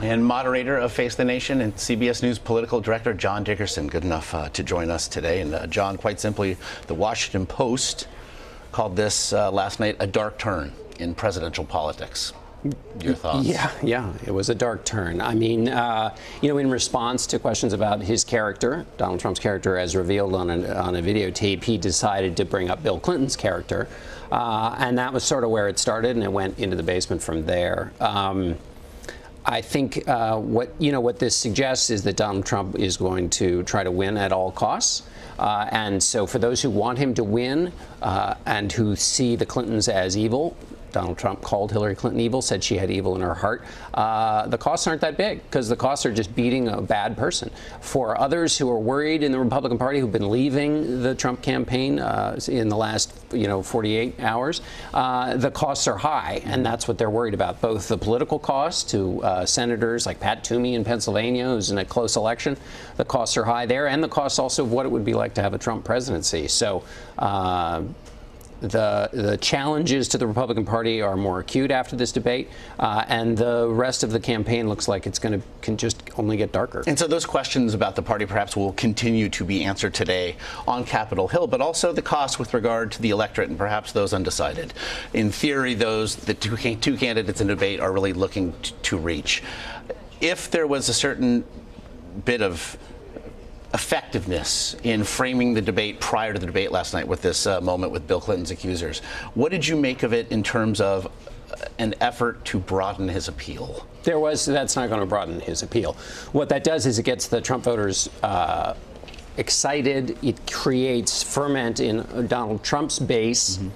And moderator of Face the Nation and CBS News political director John Dickerson, good enough uh, to join us today. And uh, John, quite simply, the Washington Post called this uh, last night a dark turn in presidential politics. Your thoughts? Yeah, yeah, it was a dark turn. I mean, uh, you know, in response to questions about his character, Donald Trump's character as revealed on a, on a videotape, he decided to bring up Bill Clinton's character. Uh, and that was sort of where it started, and it went into the basement from there. Um, I think uh, what you know what this suggests is that Donald Trump is going to try to win at all costs. Uh, and so, for those who want him to win uh, and who see the Clintons as evil, Donald Trump called Hillary Clinton evil, said she had evil in her heart. Uh, the costs aren't that big because the costs are just beating a bad person. For others who are worried in the Republican Party who've been leaving the Trump campaign uh, in the last you know 48 hours, uh, the costs are high, and that's what they're worried about. Both the political costs to uh, senators like Pat Toomey in Pennsylvania, who's in a close election, the costs are high there, and the costs also of what it would be like to have a Trump presidency. So uh, the the challenges to the Republican Party are more acute after this debate, uh, and the rest of the campaign looks like it's going to can just only get darker. And so those questions about the party perhaps will continue to be answered today on Capitol Hill, but also the cost with regard to the electorate and perhaps those undecided. In theory, those the two, two candidates in debate are really looking to reach. If there was a certain bit of effectiveness in framing the debate prior to the debate last night with this uh, moment with Bill Clinton's accusers. What did you make of it in terms of uh, an effort to broaden his appeal? There was, that's not going to broaden his appeal. What that does is it gets the Trump voters uh, excited. It creates ferment in Donald Trump's base. Mm-hmm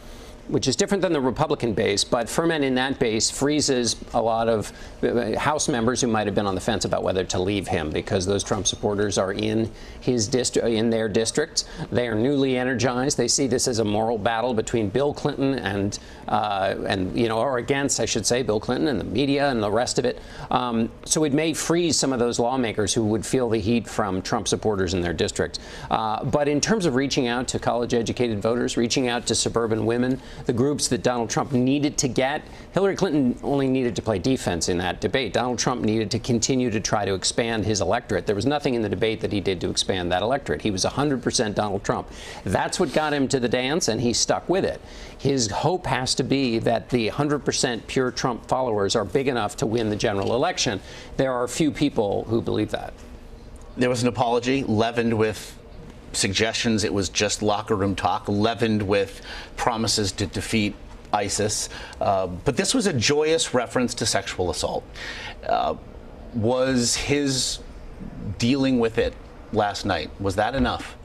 which is different than the Republican base, but ferment in that base freezes a lot of uh, House members who might have been on the fence about whether to leave him because those Trump supporters are in his district, in their districts. They are newly energized. They see this as a moral battle between Bill Clinton and uh, and you know or against, I should say, Bill Clinton and the media and the rest of it. Um, so it may freeze some of those lawmakers who would feel the heat from Trump supporters in their district. Uh, but in terms of reaching out to college-educated voters, reaching out to suburban women the groups that Donald Trump needed to get. Hillary Clinton only needed to play defense in that debate. Donald Trump needed to continue to try to expand his electorate. There was nothing in the debate that he did to expand that electorate. He was 100% Donald Trump. That's what got him to the dance, and he stuck with it. His hope has to be that the 100% pure Trump followers are big enough to win the general election. There are few people who believe that. There was an apology leavened with suggestions it was just locker room talk, leavened with promises to defeat ISIS. Uh, but this was a joyous reference to sexual assault. Uh, was his dealing with it last night, was that enough?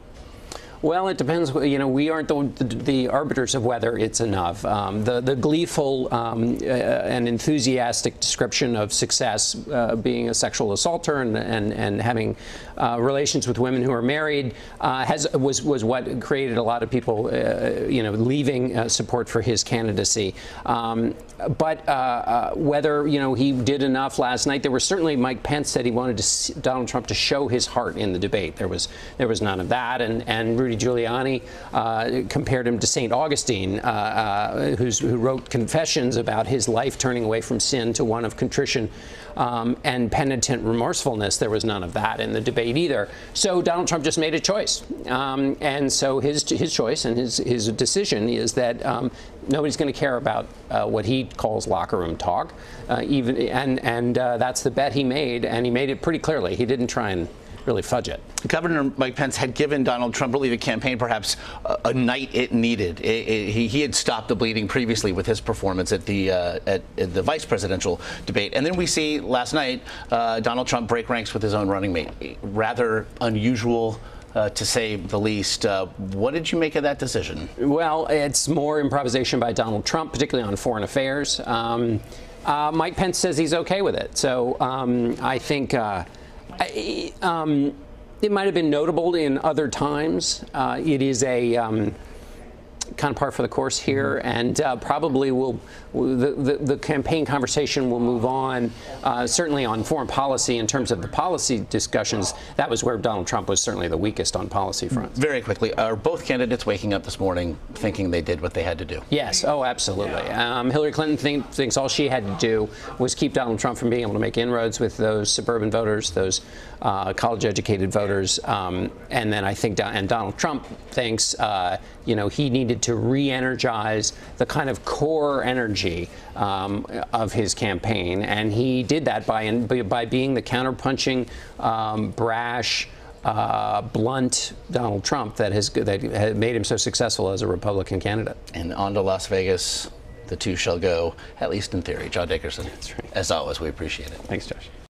Well, it depends. You know, we aren't the, the, the arbiters of whether it's enough. Um, the, the gleeful um, uh, and enthusiastic description of success uh, being a sexual assaulter and, and, and having uh, relations with women who are married uh, has was was what created a lot of people, uh, you know, leaving uh, support for his candidacy. Um, but whether you know he did enough last night, there was certainly Mike Pence said he wanted to Donald Trump to show his heart in the debate. There was there was none of that, and and Rudy Giuliani uh, compared him to St. Augustine, uh, uh, who wrote confessions about his life turning away from sin to one of contrition um, and penitent remorsefulness. There was none of that in the debate either. So Donald Trump just made a choice. Um, and so his, his choice and his, his decision is that um, nobody's going to care about uh, what he calls locker room talk. Uh, even and and uh, that's the bet he made, and he made it pretty clearly. He didn't try and really fudge it. Governor Mike Pence had given Donald Trump, really the campaign, perhaps a, a night it needed. It, it, he, he, had stopped the bleeding previously with his performance at the uh, at, at, the vice presidential debate, and then we see last night uh, Donald Trump break ranks with his own running mate. Rather unusual. Uh, to say the least. Uh, what did you make of that decision? Well, it's more improvisation by Donald Trump, particularly on foreign affairs. Um, uh, Mike Pence says he's okay with it. So um, I think uh, Um, it might have been notable in other times. Uh, it is a um, kind of par for the course here, and uh, probably will the, the, the campaign conversation will move on. Uh, certainly on foreign policy, in terms of the policy discussions, that was where Donald Trump was certainly the weakest on policy front. Very quickly, are both candidates waking up this morning thinking they did what they had to do? Yes, oh, absolutely. Um, Hillary Clinton think, thinks all she had to do was keep Donald Trump from being able to make inroads with those suburban voters, those uh, college-educated voters, um, and then I think, and Donald Trump thinks, uh, you know, he needed to re-energize the kind of core energy um, of his campaign, and he did that by by being the counterpunching, um, brash uh, blunt Donald Trump that has that has made him so successful as a Republican candidate. And on to Las Vegas, the two shall go, at least in theory. John Dickerson. That's right. As always, we appreciate it. Thanks, Josh.